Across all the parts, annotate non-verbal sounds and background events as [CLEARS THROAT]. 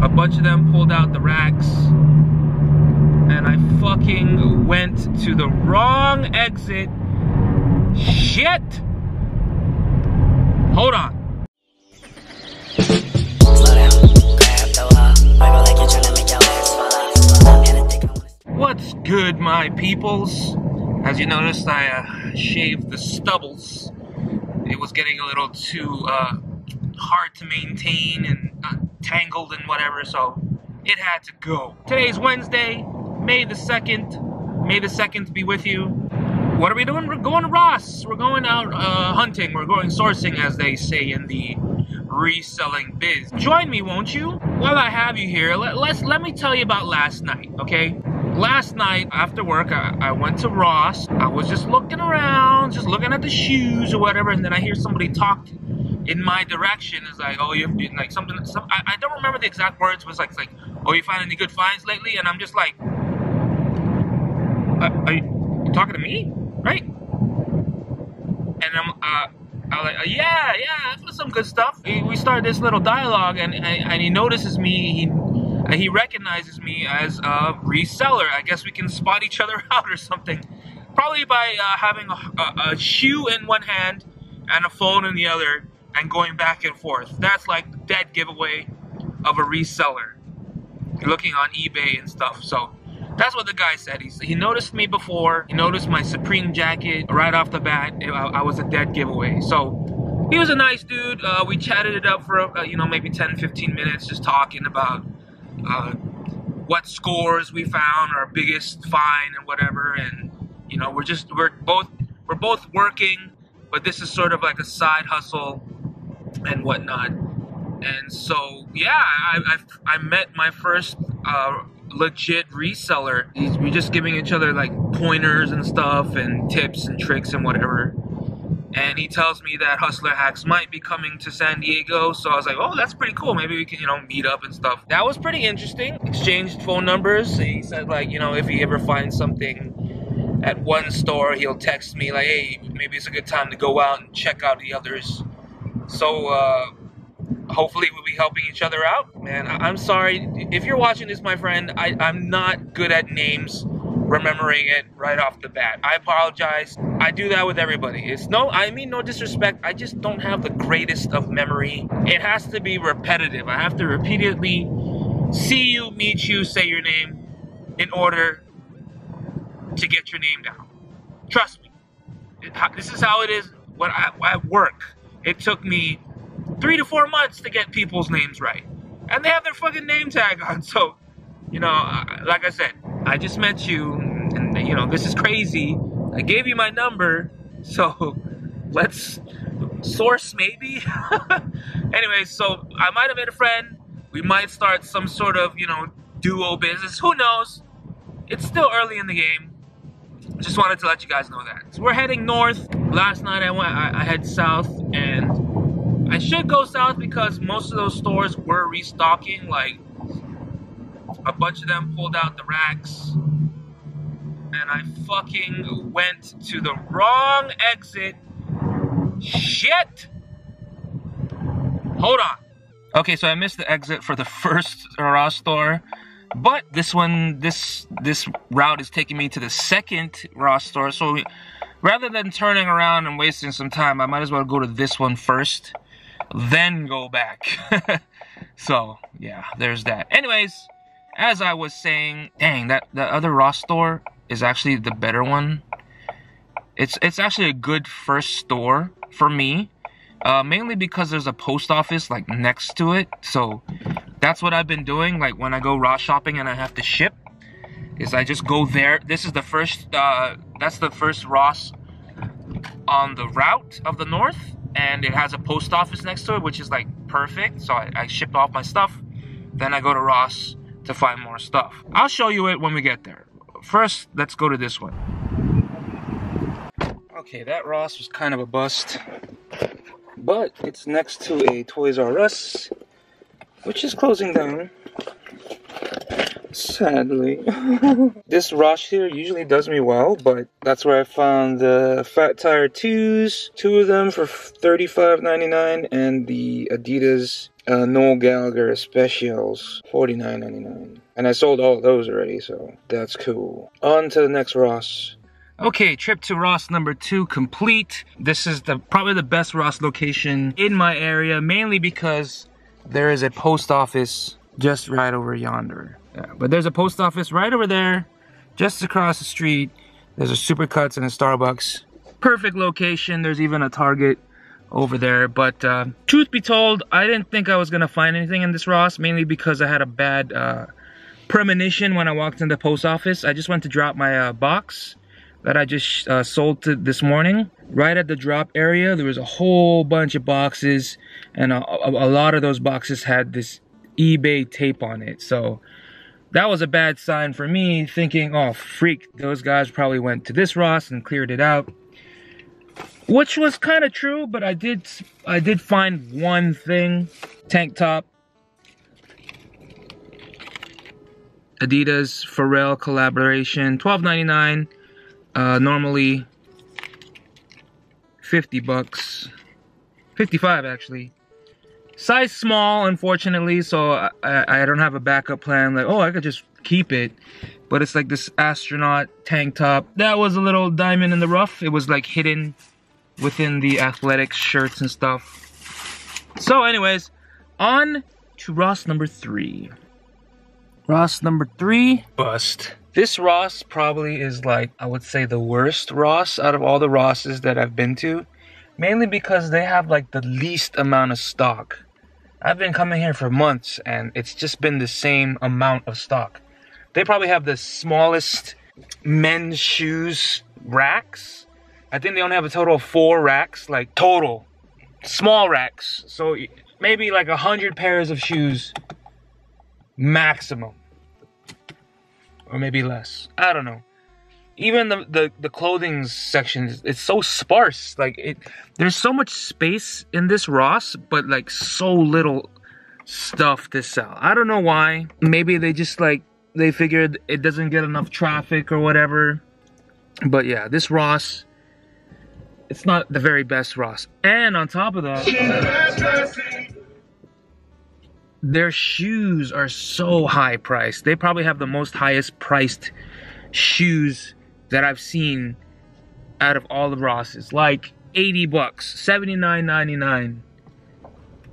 A bunch of them pulled out the racks. And I fucking went to the wrong exit. Shit! Hold on. What's good, my peoples? As you noticed, I uh, shaved the stubbles. It was getting a little too uh, hard to maintain and uh, tangled and whatever, so it had to go. Today's Wednesday, May the 2nd. May the 2nd be with you. What are we doing? We're going to Ross. We're going out uh, hunting. We're going sourcing, as they say in the reselling biz. Join me, won't you? While I have you here, let, let's let me tell you about last night, okay? Last night after work, I, I went to Ross. I was just looking around, just looking at the shoes or whatever, and then I hear somebody talk in my direction. is like, oh, you've been like something. Some, I, I don't remember the exact words. Was like, like, oh, you find any good finds lately? And I'm just like, uh, are you talking to me, right? And I'm, uh, I was like, yeah, yeah, I found some good stuff. We started this little dialogue, and and he notices me. He he recognizes me as a reseller. I guess we can spot each other [LAUGHS] out or something. Probably by uh, having a, a, a, shoe in one hand and a phone in the other and going back and forth. That's like the dead giveaway of a reseller. Looking on eBay and stuff. So that's what the guy said. He, he noticed me before. He noticed my Supreme jacket right off the bat. I, I was a dead giveaway. So he was a nice dude. Uh, we chatted it up for, uh, you know, maybe 10, 15 minutes just talking about uh, what scores we found, our biggest find and whatever. And, you know, we're just, we're both, we're both working, but this is sort of like a side hustle and whatnot. And so, yeah, I, I, I met my first uh, legit reseller. We're just giving each other like pointers and stuff and tips and tricks and whatever. And he tells me that Hustler Hacks might be coming to San Diego. So I was like, oh, that's pretty cool. Maybe we can, you know, meet up and stuff. That was pretty interesting. Exchanged phone numbers. He said, like, you know, if he ever finds something at one store, he'll text me, like, hey, maybe it's a good time to go out and check out the others. So, uh, hopefully we'll be helping each other out. Man, I- am sorry. If you're watching this, my friend, I- I'm not good at names, remembering it right off the bat. I apologize. I do that with everybody. It's no, I mean no disrespect. I just don't have the greatest of memory. It has to be repetitive. I have to repeatedly see you, meet you, say your name in order to get your name down. Trust me. This is how it is when I, at work. It took me three to four months to get people's names right. And they have their fucking name tag on. [LAUGHS] So, you know, like I said, I just met you, and, you know, this is crazy. I gave you my number, [LAUGHS] so let's source maybe. [LAUGHS] anyway, so I might have made a friend. We might start some sort of, you know, duo business. Who knows? It's still early in the game. Just wanted to let you guys know that. So we're heading north. Last night I went, I, I head south, and I should go south because most of those stores were restocking. Like a bunch of them pulled out the racks, and I fucking went to the wrong exit. Shit! Hold on. Okay, so I missed the exit for the [LAUGHS] first Ross store, but this one, this this route is taking me to the second Ross store. So rather than turning around and wasting some time, I might as well go to this one first then go back. [LAUGHS] so, yeah, there's that. Anyways, as I was saying, dang, that the other Ross store is actually the better one. It's it's actually a good first store for me. Uh, mainly because there's a post office like next to it. So that's what I've been doing. Like when I go Ross shopping and I have to ship, is I just go there. This is the first. Uh, that's the first Ross on the route of the north and it has a post office next to it, which is like perfect. So I, I shipped off my stuff. Then I go to Ross to find more stuff. I'll show you it when we get there. First, let's go to this one. Okay, that Ross was kind of a bust, but it's next to a Toys R Us, which is closing down. Sadly. [LAUGHS] this Ross here usually does me well, but that's where I found the Fat Tire 2s, two of them for $35.99, and the Adidas uh, Noel Gallagher specials, forty nine ninety nine, and I sold all those already, so that's cool. On to the next Ross. Okay, trip to Ross number two complete. This is the probably the best Ross location in my area, mainly because there is a post office just right over yonder. Yeah, but there's a post office right over there, just across the street. There's a Supercuts and a Starbucks. Perfect location. There's even a Target over there. But uh, truth be told, I didn't think I was gonna find anything in this Ross, mainly because I had a bad uh, premonition when I walked in the post office. I just went to drop my uh, box that I just uh, sold to this morning. Right at the drop area, there was a whole bunch of boxes, and a, a, lot of those boxes had this eBay tape on it. So that was a bad sign for me, thinking, oh, freak, those guys probably went to this Ross and cleared it out. Which was kind of true, but I did I did find one thing, tank top, Adidas Pharrell collaboration, twelve ninety nine. Uh, normally 50 bucks, 55 actually. Size small, unfortunately, so I, I don't have a backup plan. Like, oh, I could just keep it. But it's like this astronaut tank top. That was a little diamond in the rough. It was like hidden within the athletic shirts and stuff. So anyways, on to Ross number three. Ross number three, bust. This Ross probably is like, I would say the worst Ross out of all the Rosses that I've been to. Mainly because they have like the least amount of stock. I've been coming here for months and it's just been the same amount of stock. They probably have the smallest men's shoes racks. I think they only have a total of four racks, like total. Small racks. So maybe like a hundred pairs of shoes maximum or maybe less. I don't know. Even the the, the clothing section it's so sparse. Like it there's so much space in this Ross, but like so little stuff to sell. I don't know why. Maybe they just like they figured it doesn't get enough traffic or whatever. But yeah, this Ross it's not the very best Ross. And on top of that, their shoes are so high priced. They probably have the most highest priced shoes that I've seen out of all the Rosses. Like 80 bucks, 79.99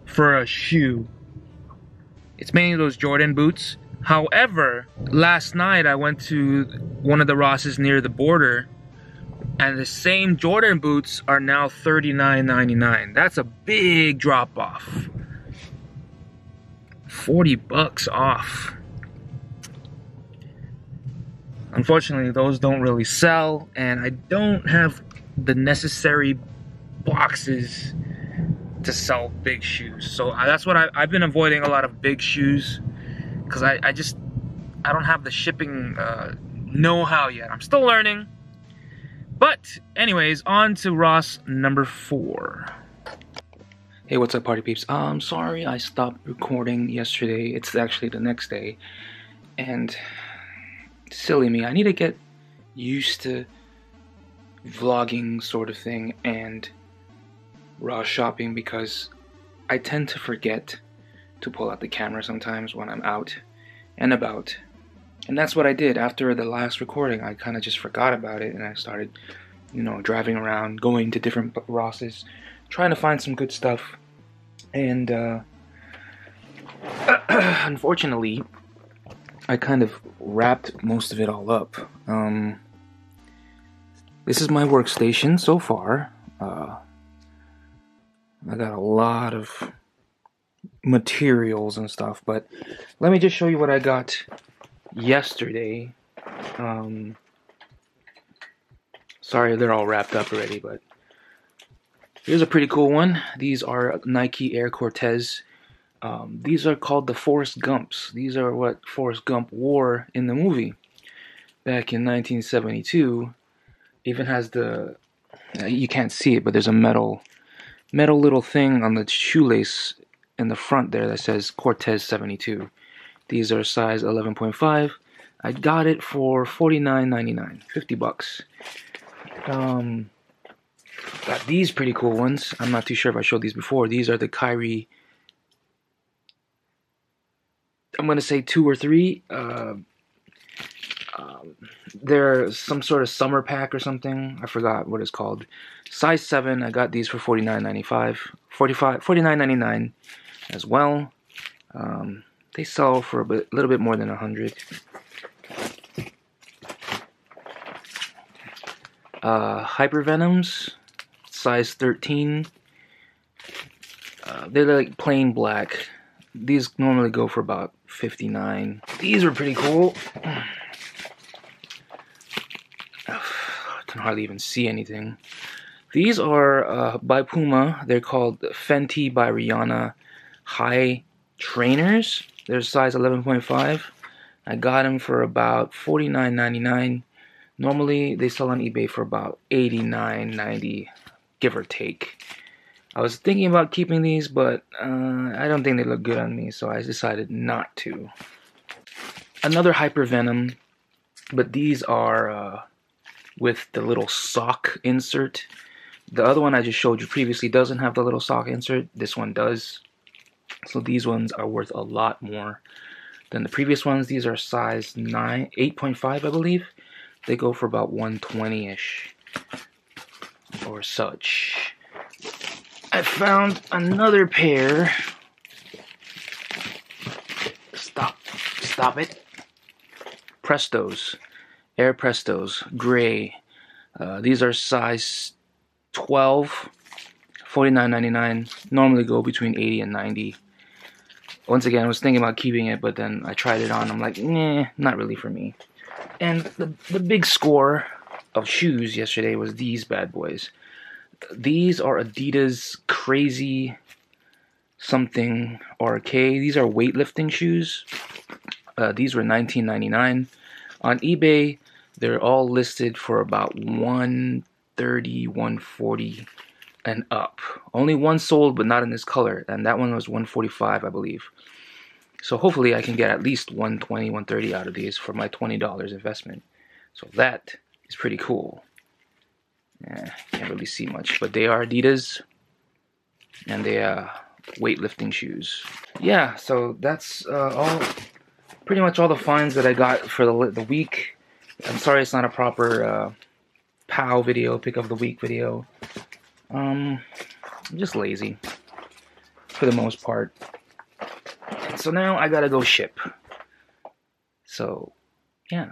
for a shoe. It's mainly those Jordan boots. However, last night I went to one of the Rosses near the border and the same Jordan boots are now $39.99. That's a big drop off. 40 bucks off. Unfortunately, those don't really sell, and I don't have the necessary boxes to sell big shoes. So that's what I, have been avoiding a lot of big shoes because I, I, just I don't have the shipping uh, know-how yet. I'm still learning. But anyways, on to Ross number four. Hey, what's up, party peeps? I'm um, sorry I stopped recording yesterday. It's actually the next day. And silly me, I need to get used to vlogging sort of thing and Ross shopping because I tend to forget to pull out the camera sometimes when I'm out and about. And that's what I did after the last recording. I kind of just forgot about it and I started, you know, driving around, going to different Rosses trying to find some good stuff. And uh, [CLEARS THROAT] unfortunately, I kind of wrapped most of it all up. Um, this is my workstation so far. Uh, I got a lot of materials and stuff, but let me just show you what I got yesterday. Um, sorry, they're all wrapped up already, but Here's a pretty cool one. These are Nike Air Cortez. Um, these are called the Forrest Gumps. These are what Forrest Gump wore in the movie back in 1972. Even has the you can't see it, but there's a metal metal little thing on the shoelace in the front there that says Cortez 72. These are size 11.5. I got it for 49.99, 50 bucks. Um, Got these pretty cool ones. I'm not too sure if I showed these before. These are the Kyrie I'm gonna say two or three. Uh, um, there's some sort of summer pack or something. I forgot what it's called. Size 7, I got these for $49.95. 45 $49.99 as well. Um, they sell for a bit, little bit more than a 100 uh, Hyper Venoms, size 13. Uh, they're like plain black. These normally go for about 59. These are pretty cool. [SIGHS] I can hardly even see anything. These are uh, by Puma. They're called Fenty by Rihanna High Trainers. They're size 11.5. I got them for about $49.99. Normally, they sell on eBay for about $89.90, give or take. I was thinking about keeping these, but uh, I don't think they look good on me, so I decided not to. Another Hyper Venom, but these are uh, with the little sock insert. The other one I just showed you previously doesn't have the little sock insert. This one does. So these ones are worth a lot more than the previous ones. These are size 9, 8.5 I believe. They go for about 120-ish or such. I found another pair. Stop. Stop it. Prestos. Air Prestos, gray. Uh, these are size 12, 49.99. Normally go between 80 and 90. Once again, I was thinking about keeping it, but then I tried it on. I'm like, nah, not really for me. And the, the big score of shoes yesterday was these bad boys. These are Adidas Crazy something RK. These are weightlifting shoes. Uh, these were 19.99 on eBay. They're all listed for about 130, 140 and up. Only one sold, but not in this color, and that one was 145, I believe. So hopefully I can get at least 120, 130 out of these for my $20 investment. So that is pretty cool. Yeah, can't really see much, but they are Adidas, and they are weightlifting shoes. Yeah, so that's uh, all, pretty much all the finds that I got for the the week. I'm sorry it's not a proper uh, POW video, pick of the week video. Um, I'm just lazy for the most part. So now I gotta go ship. So, yeah.